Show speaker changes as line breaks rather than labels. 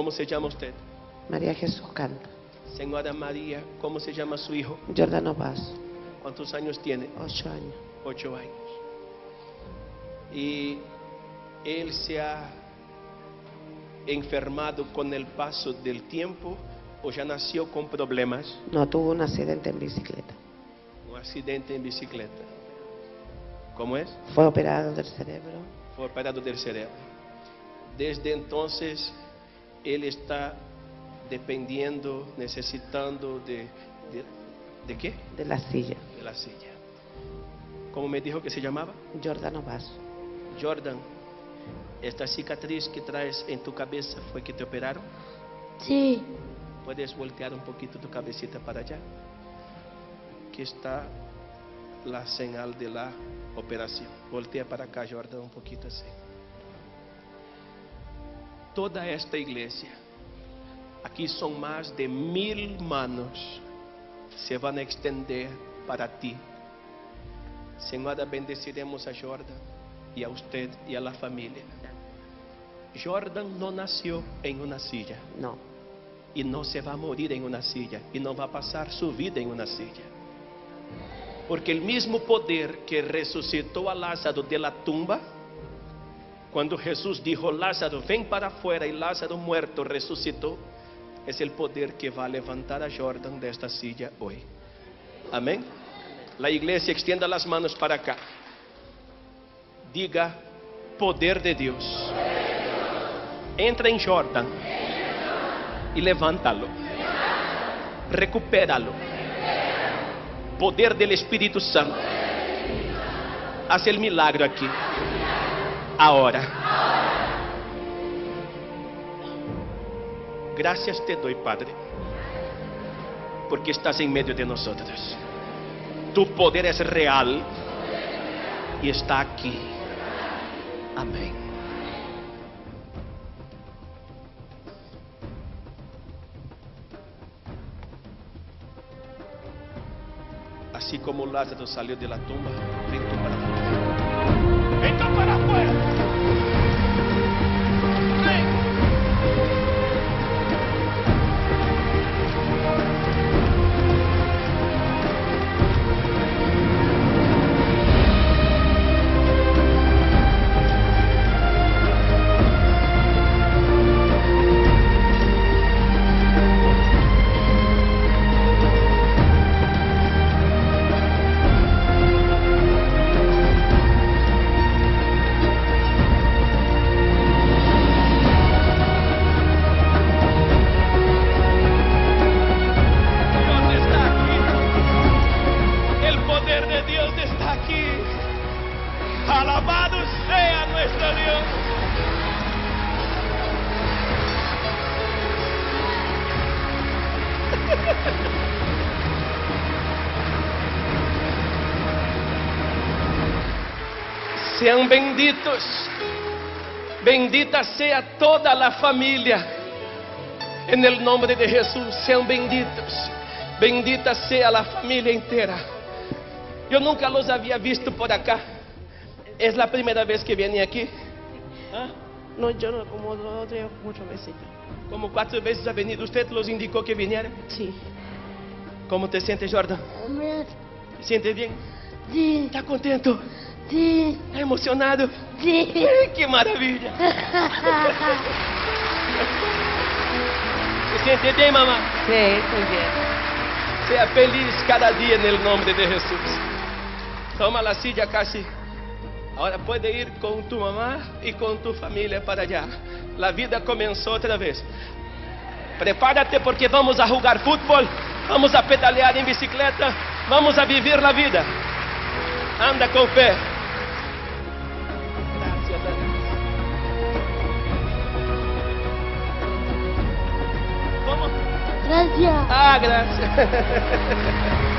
¿Cómo se llama usted?
María Jesús Canta.
Señora María, ¿cómo se llama su hijo?
Jordano Vaz,
¿Cuántos años tiene?
ocho años.
Ocho años. Y él se ha enfermado con el paso del tiempo o ya nació con problemas.
No tuvo un accidente en bicicleta.
Un accidente en bicicleta. ¿Cómo es?
Fue operado del cerebro.
Fue operado del cerebro. Desde entonces, él está dependiendo, necesitando de, de, ¿de qué?
de la silla.
De la silla. ¿Cómo me dijo que se llamaba?
Jordano Vaz.
Jordan, esta cicatriz que traes en tu cabeza fue que te operaron.
Sí,
Puedes voltear un poquito tu cabecita para allá. Aquí está la señal de la operación. Voltea para acá, Jordan, un poquito así. Toda esta iglesia, aquí son más de mil manos, se van a extender para ti. Senhora, bendeciremos a Jordan y a usted y a la familia. Jordan no nació en una silla
No.
y no se va a morir en una silla y no va a pasar su vida en una silla. Porque el mismo poder que resucitó a Lázaro de la tumba, cuando Jesús dijo, Lázaro, ven para afuera y Lázaro muerto resucitó, es el poder que va a levantar a Jordan de esta silla hoy. Amén. La iglesia extienda las manos para acá. Diga, poder de Dios. Entra en Jordan y levántalo. Recupéralo. Poder del Espíritu Santo. Haz el milagro aquí. Ahora. Gracias te doy, Padre, porque estás en medio de nosotros. Tu poder es real y está aquí. Amén. Así como Lázaro salió de la tumba, ven tú para Sean benditos. Bendita sea toda la familia. En el nombre de Jesús, sean benditos. Bendita sea la familia entera. Yo nunca los había visto por acá. Es la primera vez que vienen aquí. ¿Ah?
No, yo no, como lo otro, muchas veces.
Como cuatro veces ha venido. ¿Usted los indicó que vinieran?
Sí.
¿Cómo te sientes, Jordan?
amén.
¿Te sientes bien?
Sí,
¿Está contento?
Sí,
¿Está emocionado?
sí.
¡Ay, ¡Qué maravilla! ¿Se siente bien, mamá?
Sí, muy bien.
Sea feliz cada día en el nombre de Jesús. Toma la silla casi. Ahora puede ir con tu mamá y con tu familia para allá. La vida comenzó otra vez. Prepárate porque vamos a jugar fútbol, vamos a pedalear en bicicleta, vamos a vivir la vida. Anda con fe.
Gracias.
Ah, gracias.